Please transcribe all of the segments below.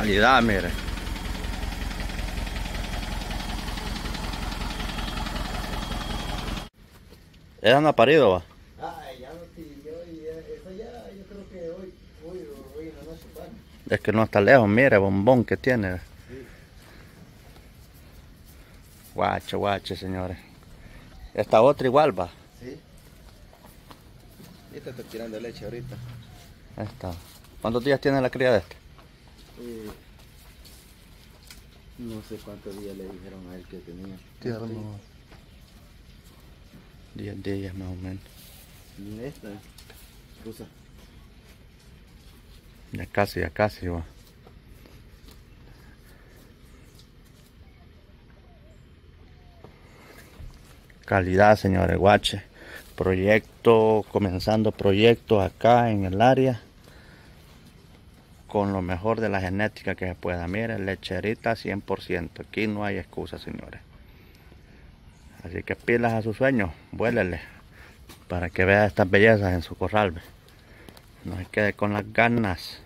calidad, mire. Ella no ha parido, va. Ay, ya no pilló y eso ya, yo creo que hoy, hoy, hoy la noche para. Es que no está lejos, mire, bombón que tiene. Sí. Guache, guache, señores. Esta otra igual va. Sí. Esta está tirando leche ahorita. Ahí está. ¿Cuántos días tiene la cría de este? Eh, no sé cuántos días le dijeron a él que tenía. Tierno. 10 días más o menos. Y Esta, cosa. Ya casi, ya casi va. Calidad, señores, guache. Proyecto, comenzando proyectos acá en el área. Con lo mejor de la genética que se pueda. Miren, lecherita 100%. Aquí no hay excusa, señores. Así que pilas a su sueño, vuélele. Para que vea estas bellezas en su corral. No se quede con las ganas.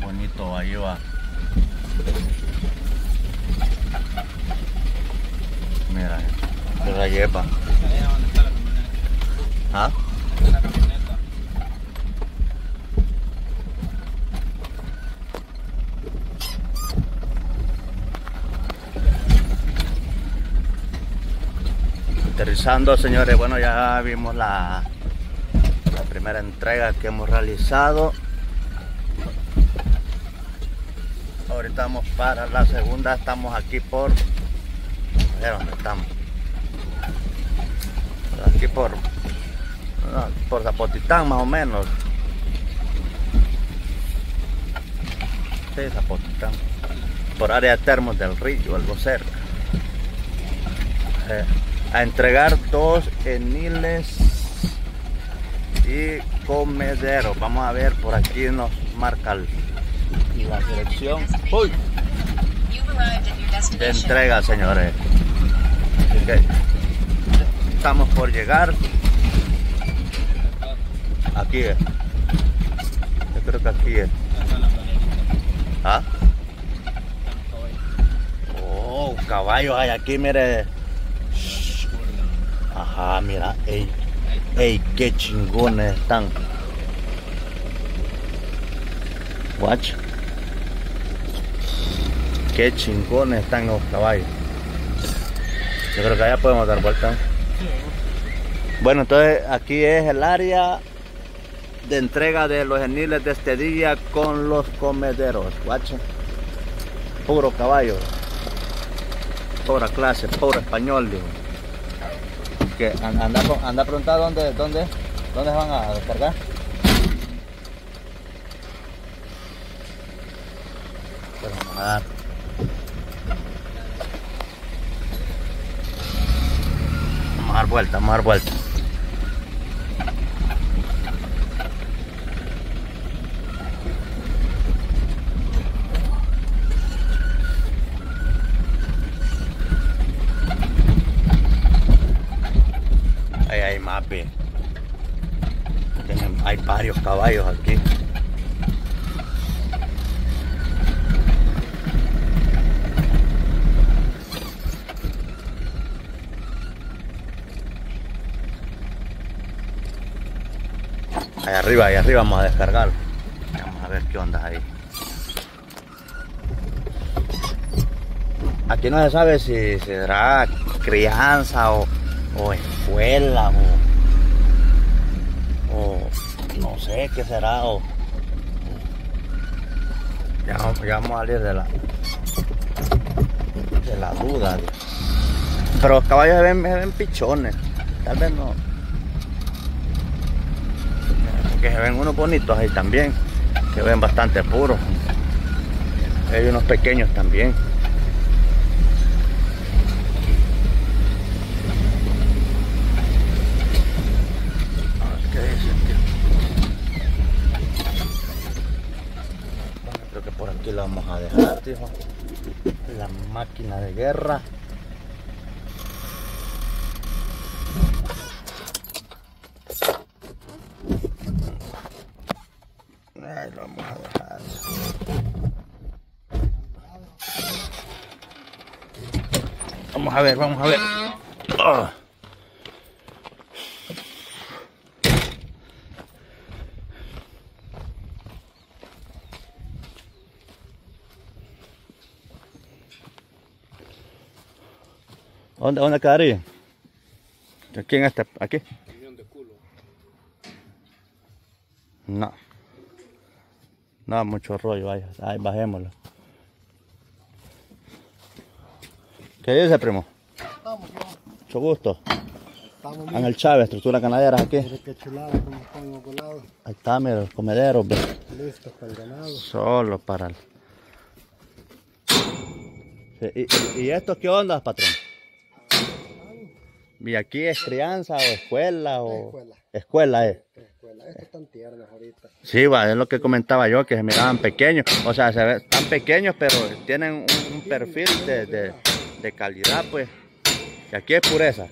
Bonito ahí va. Mira, se la lleva. ¿Ah? Señores, bueno, ya vimos la, primera entrega que hemos realizado. Ahorita vamos para la segunda, estamos aquí por... Dónde estamos. Aquí por... no, por Zapotitán más o menos. Sí, Zapotitán. Por área de termos del río, algo cerca. A entregar dos eniles y comederos. Vamos a ver, por aquí nos marca el- la dirección uy, de entrega, señores. Estamos por llegar. Aquí es. Yo creo que aquí es. ¿Ah? Oh, caballos hay aquí, mire. Ajá, mira, ey, ey, qué chingones están. Watch. Qué chingones están los caballos. Yo creo que allá podemos dar vuelta. Bueno, entonces aquí es el área de entrega de los eniles de este día con los comederos. Watch. Puro caballo. Pura clase, puro español, digo. Anda, anda a preguntar dónde, dónde, dónde van a descargar. Pues vamos a dar. Vamos a dar vuelta, vamos a dar vuelta. Ahí hay mape. Tienen- Hay varios caballos aquí. Ahí arriba, ahí arriba vamos a descargar. Vamos a ver qué onda ahí. Aquí no se sabe si será crianza o, o escuela o, o no sé qué será o ya, vamos- ya vamos a salir de la de la duda pero los caballos se ven, se ven pichones tal vez no porque se ven unos bonitos ahí también que ven bastante puros hay unos pequeños también creo que por aquí la vamos a dejar, tío. La máquina de guerra. Ahí lo vamos a dejar. Vamos a ver, vamos a ver. ¿Dónde, dónde quedaría? En este, aquí. No. No, mucho rollo, ahí, ahí bajémoslo. ¿Qué dice, primo? Estamos, ¿no? Mucho gusto. Estamos Ángel Chávez, estructura ganadera aquí. Mire qué chulada, como están los volados. Ahí está, mira, los comederos, ve. Listos para el ganado. Solo para el... Sí, ¿Y, y, y esto qué onda, patrón? ¿Y aquí es crianza o escuela o...? Escuela. Escuela es. Escuela. Estos están tiernos ahorita. Sí, va, es lo que comentaba yo, que se miraban pequeños. O sea, se ve, están pequeños, pero tienen un, un perfil de, de, de calidad, pues. Y aquí es pureza.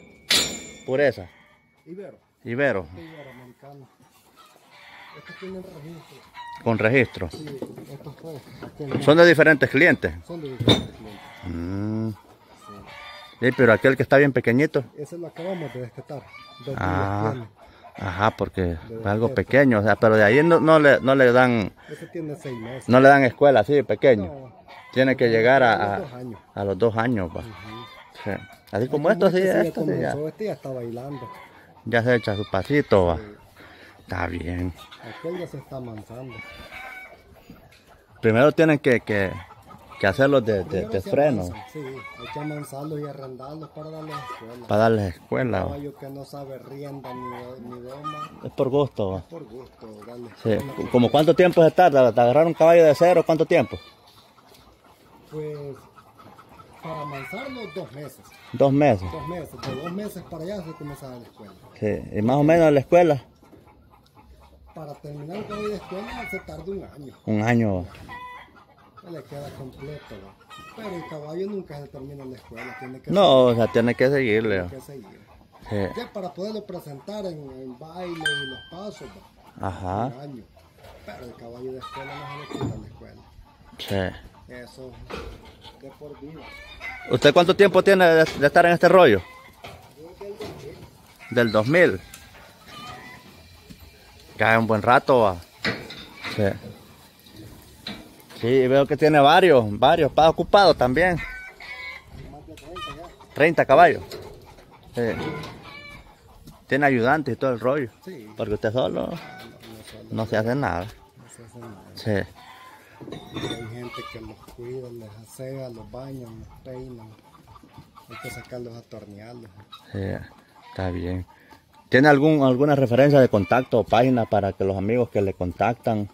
Pureza. Ibero. Ibero, Ibero americano. Estos tienen registro. con registro. Sí, estos tres. Aquel no. Son de diferentes clientes. Son de diferentes clientes. Mm, Sí. sí, pero aquel que está bien pequeñito. Ese lo acabamos de. Dos Ah. días. Ajá, porque es algo pequeño. O sea, pero de ahí no, no, le, no le dan Ese tiene seis meses. no le dan escuela así, pequeño. No, Tiene que llegar a, a los dos años. a los dos años. va. Ujú. Sí. Así como esto, sí, este ya esto sí, ya, Este ya está bailando. ya se echa su pasito. Va. Sí. Está bien. Aquel ya se está amansando. Primero tienen que, que, que hacerlos de, de, de freno Sí, hay que amansarlos y arrendarlos para darles escuela. para darles escuela. Caballo que no sabe rienda ni, ni doma, Es por gusto. va. por gusto darle Sí. ¿Como cuánto tiempo se tarda? ¿De agarrar un caballo de cero? ¿Cuánto tiempo? Pues para amansarlos dos meses. Dos meses. Dos meses. De dos meses para allá se comienza a la escuela. Sí. Y más o menos en la escuela, Para terminar el caballo de escuela se tarda un año. un año. va. Se le queda completo. ¿va? Pero el caballo nunca se termina en la escuela. Tiene que No, o sea, tiene que seguirle. seguir, tiene que seguir. Sí. Ya para poderlo presentar en, en baile y los pasos, ¿va? Ajá. año. Pero el caballo de escuela no se le quita en la escuela. Sí. Eso de por vida. ¿Usted cuánto tiempo tiene de, de estar en este rollo? Yo del 2000, Del 2000. Ya es un buen rato. va. Sí. Sí, veo que tiene varios, varios. Está ocupado también. más de 30 ya. 30 caballos. Sí. Tiene ayudantes y todo el rollo. Sí, Porque usted solo no, se hace nada. no se hace nada. Sí. Hay gente que los cuida, les asea, los bañan, los peinan. Hay que sacarlos a tornearlos. Sí, está bien. ¿Tiene algún, alguna referencia de contacto o página para que los amigos que le contactan?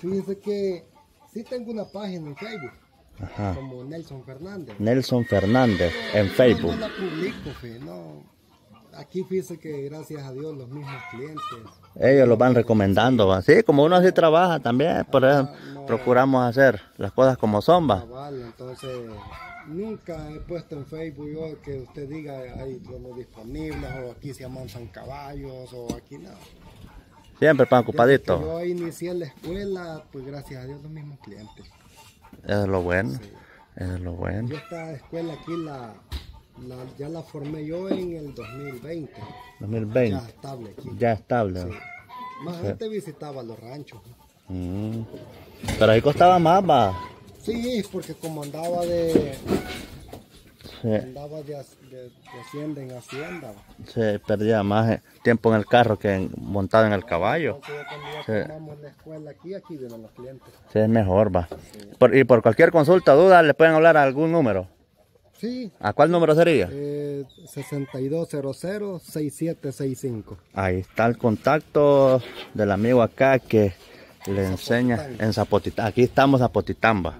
Fíjese que sí tengo una página en Facebook, Ajá. como Nelson Fernández. Nelson Fernández en Facebook. No, no la publico, fe, no. Aquí fíjese que gracias a Dios los mismos clientes. Ellos lo van recomendando. ¿va? Sí, como uno así trabaja también, por eso no. procuramos hacer las cosas como son. ¿va? Cabal, entonces nunca he puesto en Facebook yo que usted diga hay los disponibles o aquí se amansan caballos o aquí nada. Siempre que ocupaditos. Yo inicié la escuela, pues gracias a Dios los mismos clientes. Eso es lo bueno. Sí. Eso es lo bueno. Yo esta escuela aquí la, la- ya la formé yo en el 2020. 2020. Ya estable aquí. Ya estable. Sí. Más gente visitaba los ranchos. Mm. Pero ahí costaba más, va. Sí, porque como andaba de Sí, andaba de, de- de hacienda en hacienda. se perdía más eh, tiempo en el carro que en- montado en el caballo. Entonces Sí. la escuela aquí, aquí vienen los clientes. Sí, es mejor, va. Por- y por cualquier consulta o duda, le pueden hablar a algún número. Sí, ¿A cuál número sería? eh, 6200-6765. Ahí está el contacto del amigo acá que le enseña en Zapotitán. Aquí estamos Zapotitamba.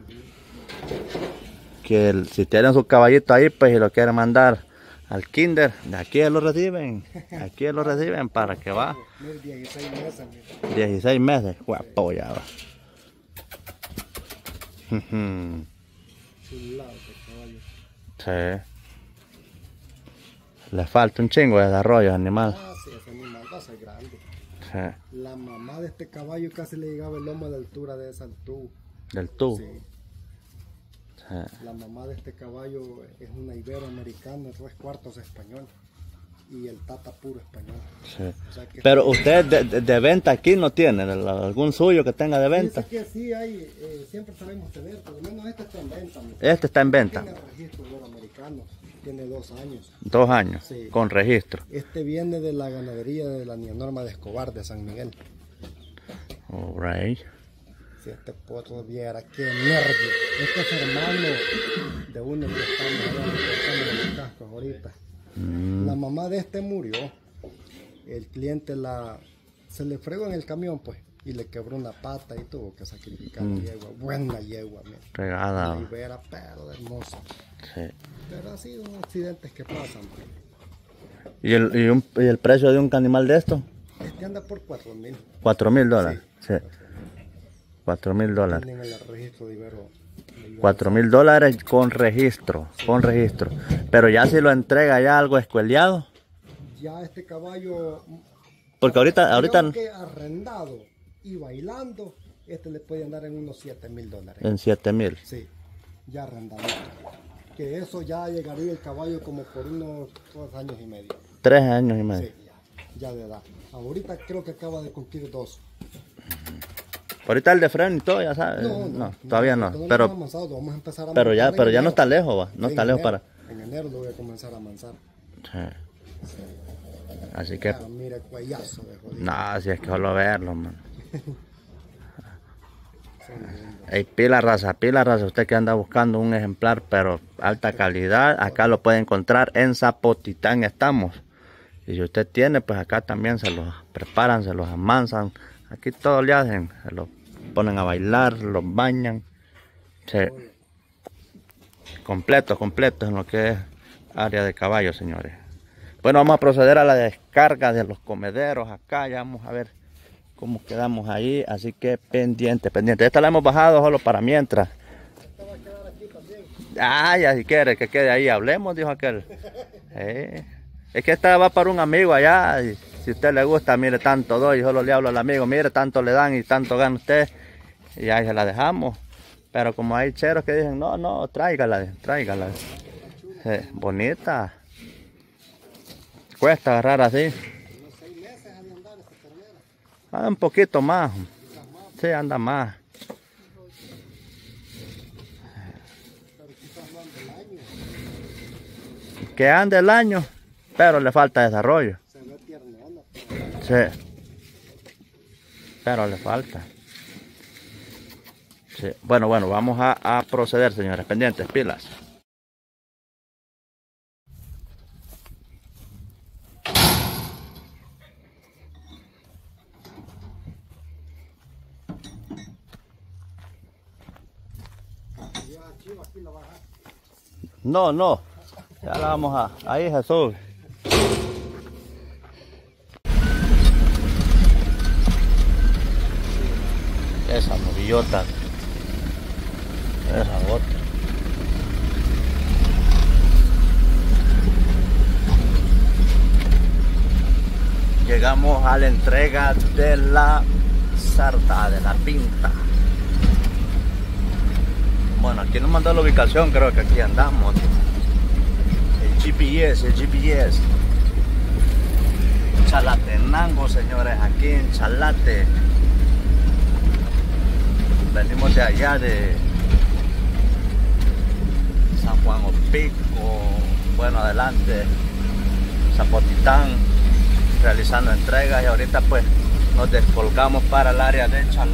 Que el- si tienen su caballito ahí, pues y lo quieren mandar al kinder, de aquí lo reciben. Aquí lo reciben para que va. Mil 16 meses. mira. 16 meses. Guapo ya va. Sí. Le falta un chingo de desarrollo animal. Ah, Sí, ese animal va a ser grande. Sí. La mamá de este caballo casi le llegaba el lomo a la altura de esa altura. Del tubo. Sí. La mamá de este caballo es una iberoamericana, tres cuartos español. Y el tata puro español. Sí. O sea que Pero usted de, de- de venta aquí no tiene, ¿el- algún suyo que tenga de venta. Dice que sí hay, eh, siempre sabemos tener, por lo menos este está en venta. Este está en venta, Tiene registro tiene dos años. dos años, Sí. con registro. Este viene de la ganadería de la niña Norma de Escobar de San Miguel. Alright. Si este potro viera qué nervio. Este es hermano de uno que allá cortando los cascos ahorita. Mm, La mamá de este murió. El cliente la se le fregó en el camión pues y le quebró una pata y tuvo que sacrificar Mm. yegua. Buena yegua, mira. regada. La ibera, pero hermosa. Sí. Pero ha sido accidentes que pasan. pues. ¿Y el, y, un- y el precio de un animal de esto? Este anda por 4 mil. Cuatro mil dólares. Sí. Cuatro mil dólares. Tienen el registro de Ibero. de Ibero. Cuatro mil dólares con registro, con registro. Pero ya si lo entrega ya algo escueleado. Ya este caballo Porque ahorita, ahorita que arrendado y bailando, este le puede andar en unos 7 mil dólares. en siete mil. Sí, ya arrendado. Que eso ya llegaría el caballo como por unos dos años y medio. Tres años y medio. Sí, ya, ya de edad. Ahorita creo que acaba de cumplir dos. Ahorita el de freno y todo, ya sabes. No, todavía no. todavía Pero, hemos avanzado, vamos a empezar a pero ya, pero ya no está lejos, va. No está lejos para. En enero lo voy a comenzar a amansar. Sí. Así que, Ah, mire, cuellazo de jodido. no, si es que solo verlo, man. Hay pila raza, pila raza. Usted que anda buscando un ejemplar, pero alta calidad, acá lo puede encontrar en Zapotitán estamos. Y si usted tiene, pues acá también se los preparan, se los amansan. Aquí todo le hacen, se los ponen a bailar, los bañan. Sí. Completo, completo en lo que es área de caballo, señores. Bueno, vamos a proceder a la descarga de los comederos acá. Ya vamos a ver cómo quedamos ahí. Así que pendiente, pendiente. Esta la hemos bajado solo para mientras. Ah, ya si quiere que quede ahí, hablemos, dijo aquel. Eh, Es que esta va para un amigo allá. Si usted le gusta, mire, tanto doy. Solo le hablo al amigo, mire, tanto le dan y tanto gana usted. Y ahí se la dejamos. Pero como hay cheros que dicen, no, no, tráigala, tráigala. Bonita. Cuesta agarrar así. Anda un poquito más. Sí, anda más. Que ande el año, pero le falta desarrollo. Sí. Pero le falta. Sí. Bueno, bueno, vamos a, a proceder, señores. Pendientes, pilas. No, no. Ya la vamos a. Ahí Jesús. Esa novillota. Esa otra. Llegamos a la entrega de la sarta, de la pinta. Bueno, aquí nos mandó la ubicación, creo que aquí andamos. El GPS, el GPS. Chalatenango, señores, aquí en Chalate. Venimos de allá de San Juan Opico, bueno, adelante, Zapotitán, realizando entregas y ahorita pues nos descolgamos para el área de destination.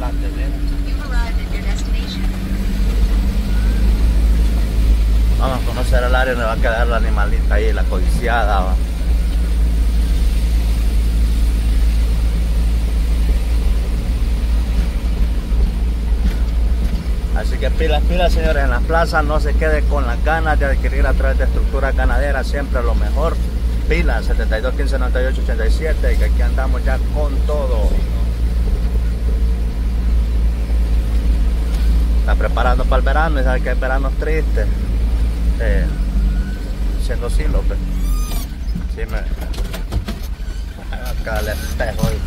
Vamos a conocer el área donde va a quedar la animalita ahí, la codiciada. Así que pilas, pilas señores, en las plazas no se quede con las ganas de adquirir a través de estructuras ganaderas, siempre lo mejor. Pilas 72 15 98 87, que aquí andamos ya con todo. Está preparando para el verano y sabe que el verano es triste. Sí. Siendo así, López. Sí, me. cerca del espejo. ahí.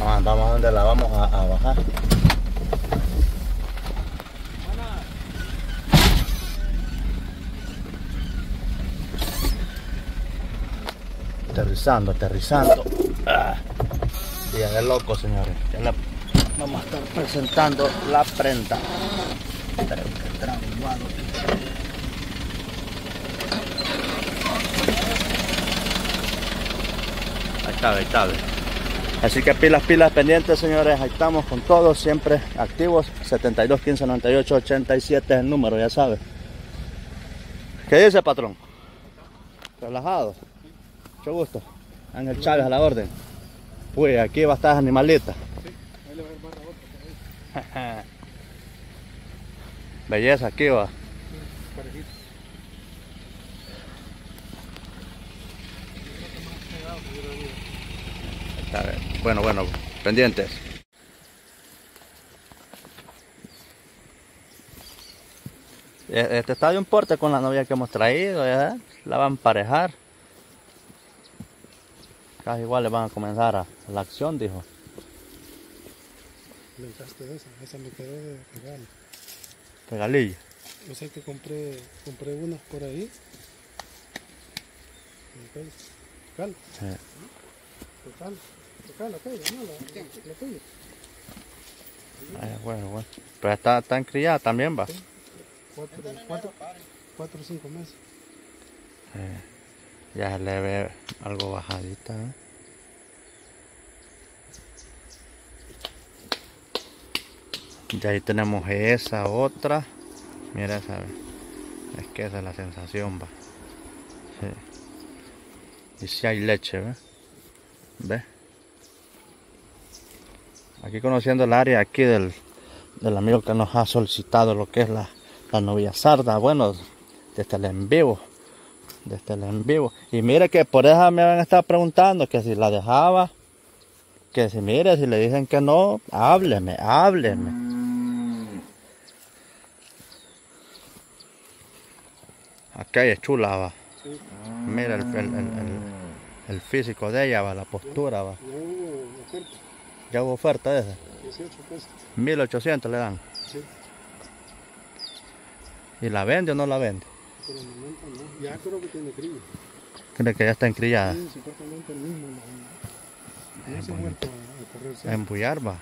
Ah, vamos a donde la vamos a, a bajar. Aterrizando, aterrizando. Ah, día de loco, señores. Ya vamos a estar presentando la prenda. Ahí está, ahí está. Así que pilas, pilas pendientes, señores. Ahí estamos con todos, siempre activos. 72 15 98 87 es el número, ya sabes. ¿Qué dice, patrón? Relajado. Mucho gusto. Ángel Chávez a la orden. Uy, aquí va a estar animalita. Belleza, aquí va. Está bien. Bueno, bueno, pendientes. E- Este está de un porte con la novia que hemos traído, la van a emparejar. Casi igual le van a comenzar a la acción, dijo. Me encaste esa, esa me quedó de regalo. Regalillo. Yo sé que compré, compré unas por ahí. Ok. Cal, Sí. cal, cal, aquella, no, la, la tuya. Ay, bueno, bueno. Pero está, está encriada también, va. Cuatro, cuatro, cuatro o cinco meses. Eh, ya se le ve algo bajadita. ¿eh? Y ahí tenemos esa otra. Mira esa. Es que esa es la sensación, va. Y si hay leche, ¿ve? ¿Ve? Aquí conociendo el área aquí del, del amigo que nos ha solicitado lo que es la, la novia sarda. Bueno, desde el en vivo desde el en vivo. Y mire que por eso me van a estar preguntando que si la dejaba, que si mire, si le dicen que no, hábleme, hábleme. Aquella es chula, va. Mira el, el, el, el- el físico de ella, va, la postura, va. Ya hubo oferta, Ya hubo oferta de esa. 18 pesos. 1800 le dan. Sí, ¿Y la vende o no la vende? Por el momento no. Ya creo que tiene cría. Cree que ya está encriada. Sí, supuestamente el mismo. No, no se ha vuelto a, a correr. A serio. embullar, va.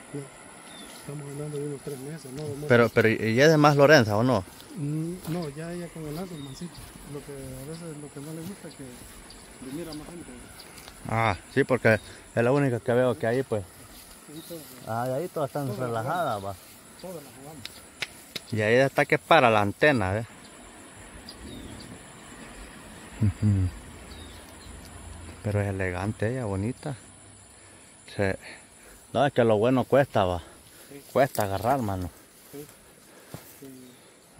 Estamos hablando de unos tres meses, no, meses. Pero, pero, ¿y es de más Lorenza o no? Mm, No, ya ella con el árbol, mancito. Lo que a veces lo que no le gusta es que viniera más gente. Ah, sí, porque es la única que veo que ahí, pues. Todas, Ah, y ahí todas están relajadas, va. todas las jugamos. Y ahí está que para la antena, ¿ves? Pero es elegante ella, bonita. Sí. No, es que lo bueno cuesta, va. Cuesta agarrar, mano.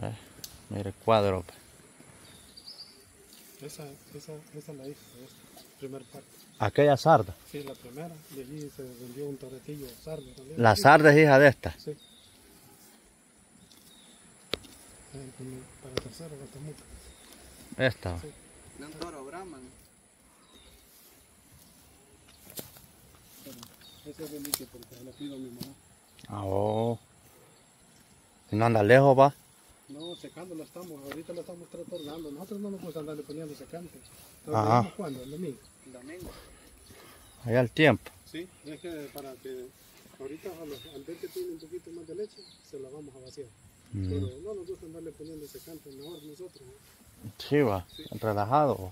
Eh, Mire el cuadro. Esa, esa, esa es la hija de esta, primer parte. Aquella sarda. Sí, la primera. De allí se vendió un torretillo sardo también. La sarda es hija de esta. Sí. Eh, Para la tercera, falta mucho. Esta. Va. Un toro Brahman. Esa es de lique porque la pido a mi mamá. Ah, oh. Si no anda lejos, va. No, secándola estamos. Ahorita la estamos retornando. Nosotros no nos podemos andarle poniendo secante. Ajá. Ajá. ¿Cuándo? El domingo. El domingo. Allá el tiempo. Sí, es que para que ahorita a los- al ver que tiene un poquito más de leche, se la vamos a vaciar. Mm. Pero no nos gusta andarle poniendo secante, mejor nosotros. ¿no? Sí, va. Relajado. va.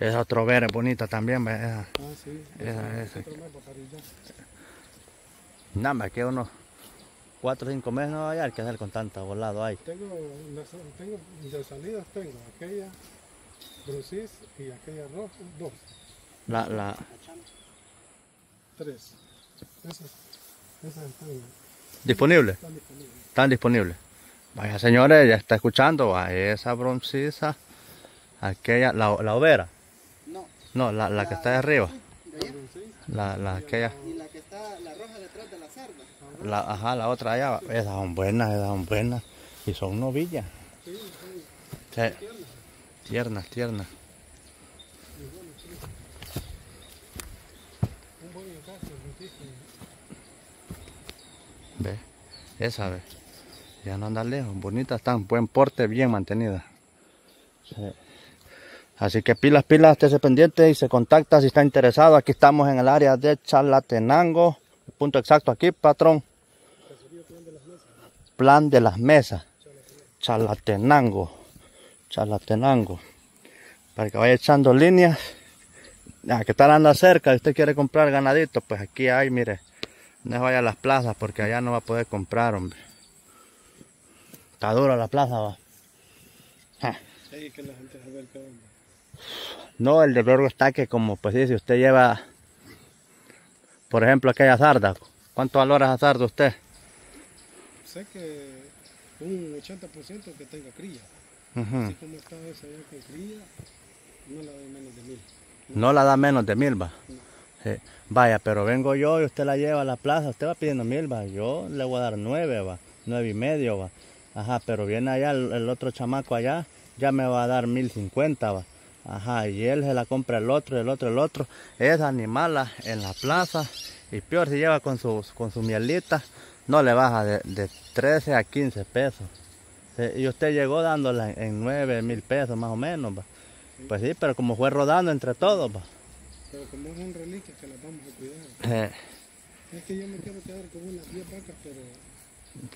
Esa otro ver es bonita también. Ah, sí. Esa, esa. Nada, me queda unos 4 o 5 meses no va a hallar que hacer con tanta volado ahí. Tengo, tengo de salidas tengo aquella brucis y aquella roja, dos, La, la, tres. Esas, esas están, disponible, están disponibles. están disponibles. Vaya señores, ya está escuchando, va esa broncisa, aquella, la, la overa, No. no, la, la que está de arriba. De La, la aquella. Y la que está, la roja detrás de la cerda. La, ajá, la otra allá. Esas son buenas, esas son buenas. Y son novillas. Sí. Tiernas, tiernas. Ve, esa ve. Ya no anda lejos, bonitas están, buen porte, bien mantenida. Sí. Así que pilas, pilas, estése pendiente y se contacta si está interesado. Aquí estamos en el área de Chalatenango. El punto exacto aquí, patrón. Plan de las mesas. Chalatenango. Chalatenango. Para que vaya echando líneas. Ya que tal anda cerca y usted quiere comprar ganadito, pues aquí hay, mire. No vaya a las plazas porque allá no va a poder comprar, hombre. Está dura la plaza, va. Ja. Sí, que la gente va a ver qué onda. No, el de vergo está que como, pues si usted lleva, por ejemplo, aquella sarda, ¿cuánto valora esa sarda usted? Sé que un 80% que tenga cría. Así como está esa ya con cría, no la doy menos de mil. No la da menos de mil, va. Sí. Vaya, pero vengo yo y usted la lleva a la plaza, usted va pidiendo mil, va. Yo le voy a dar nueve, va. Nueve y medio, va. Ajá, pero viene allá el, el otro chamaco allá, ya me va a dar mil cincuenta, va. Ajá, y él se la compra el otro, el otro, el otro. Es animala en la plaza. Y peor si lleva con su, con su mielita, no le baja de, de 13 a 15 pesos. Sí, Y usted llegó dándola en, en 9 mil pesos más o menos, va. Pues sí, pero como fue rodando entre todos, va. Pero como son reliquias que las vamos a cuidar. Eh, Es que yo me quiero quedar con unas 10 vacas, pero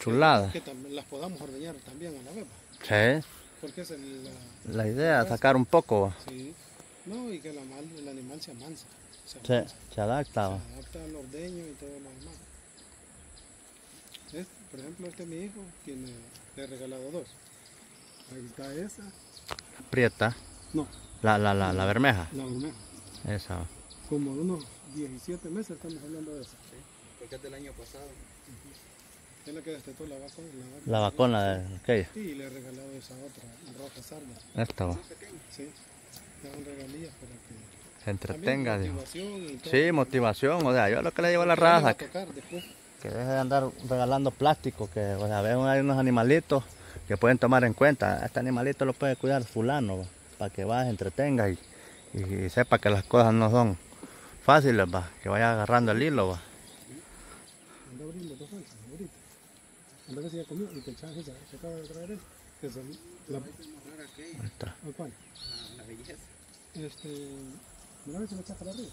chulada. que también las podamos ordeñar también a la vez. Sí, Porque es la... la idea, sacar un poco. Sí. No, y que el animal, el animal se amansa. Se, Sí, amansa, se adapta, va. se adapta al ordeño y todo lo demás. Es, por ejemplo, este es mi hijo, quien le he regalado dos. Ahí está esa. Prieta. No, La, la, la, la bermeja. la bermeja. Esa. va. Como de unos 17 meses estamos hablando de esa. Porque es del año pasado. Es la que destetó la vaca. La vacuna de aquella. Sí, y le he regalado esa otra, roja sarda. Esta va. Sí, le dan regalías para que... Se entretenga, dijo. Sí, motivación, o sea, yo lo que le digo a la raza, que, que deje de andar regalando plástico, que, o sea, ven hay unos animalitos que pueden tomar en cuenta. Este animalito lo puede cuidar fulano, va, para que vaya, se entretenga y, y sepa que las cosas no son fáciles, va, que vaya agarrando el hilo, va. Anda abriendo dos onzas ahorita. Ver si ya comió y que el chance se, se acaba de traer eso. Que son la, Ahí está. ¿al cuál? La, la belleza. Este, mira a ver si lo echa para arriba.